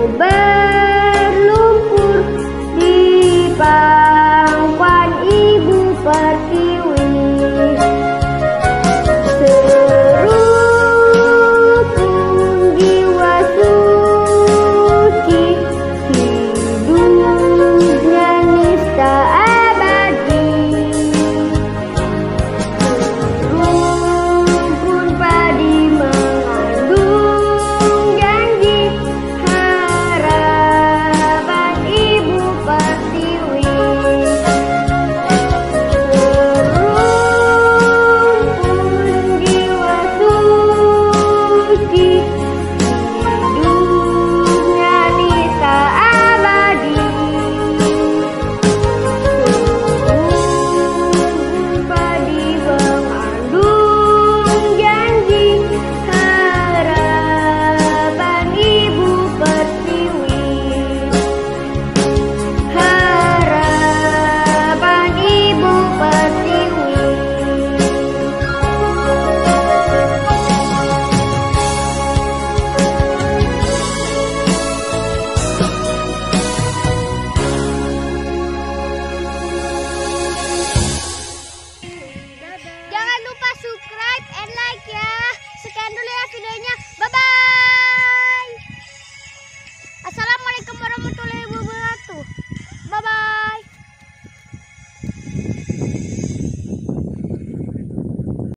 Bye.